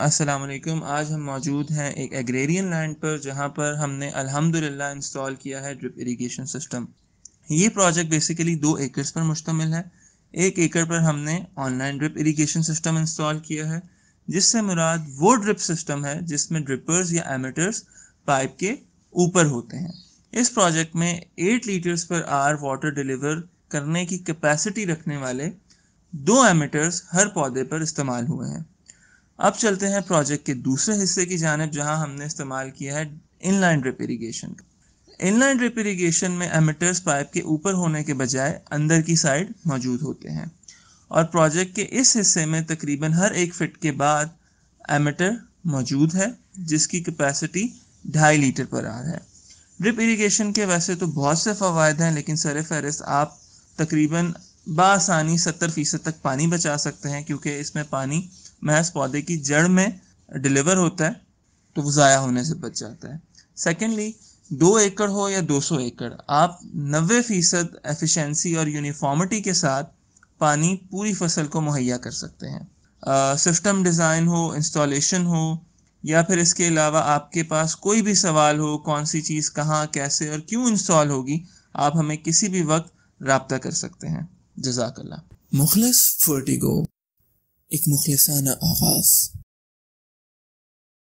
वालेकुम। आज हम मौजूद हैं एक एग्रेरियन लैंड पर, जहाँ पर हमने अल्हम्दुलिल्लाह इंस्टॉल किया है ड्रिप इरिगेशन सिस्टम ये प्रोजेक्ट बेसिकली दो एकर्स पर मुश्तमिल है। एक एकड़ पर हमने online drip irrigation system install किया है, जिससे मुराद वो ड्रिप सिस्टम है जिसमें ड्रिपर्स या एमीटर्स पाइप के ऊपर होते हैं। इस प्रोजेक्ट में eight litres per hour water deliver करने की कैपेसिटी रखने वाले दो एमीटर्स हर पौधे पर इस्तेमाल हुए हैं। अब चलते हैं प्रोजेक्ट के दूसरे हिस्से की जानब, जहाँ हमने इस्तेमाल किया है इनलाइन ड्रिप इरीगेशन का। इनलाइन ड्रिप इरीगेशन में एमिटर्स पाइप के ऊपर होने के बजाय अंदर की साइड मौजूद होते हैं। और प्रोजेक्ट के इस हिस्से में तकरीबन हर एक फिट के बाद एमिटर मौजूद है, जिसकी कैपेसिटी ढाई लीटर पर आ है। ड्रिप इरीगेशन के वैसे तो बहुत से फ़वाद हैं, लेकिन सर फहरिस्त आप तकरीबन बासानी सत्तर फ़ीसद तक पानी बचा सकते हैं, क्योंकि इसमें पानी महज पौधे की जड़ में डिलीवर होता है तो वो ज़ाया होने से बच जाता है। सेकेंडली दो एकड़ हो या 200 एकड़, आप 90 फ़ीसद एफिशेंसी और यूनिफॉर्मिटी के साथ पानी पूरी फ़सल को मुहैया कर सकते हैं। सिस्टम डिज़ाइन हो इंस्टॉलेशन हो, या फिर इसके अलावा आपके पास कोई भी सवाल हो, कौन सी चीज़ कहाँ, कैसे और क्यों इंस्टॉल होगी, आप हमें किसी भी वक्त रबता कर सकते हैं। जजाकल्ला मुखलस फोर्टिगो एक मुखलसाना आगाज़।